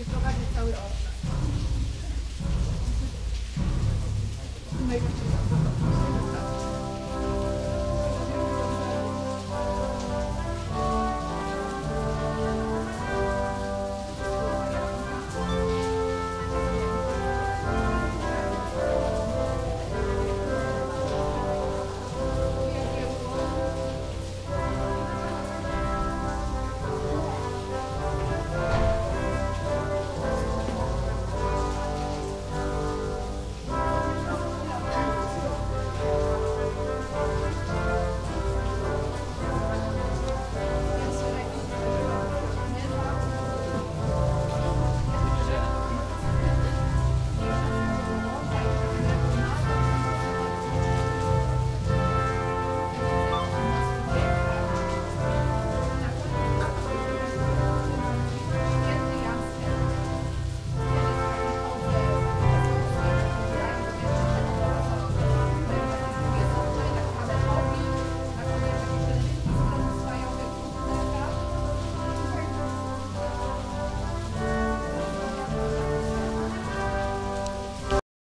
będzie prowadzić cały obszar. Najlepszy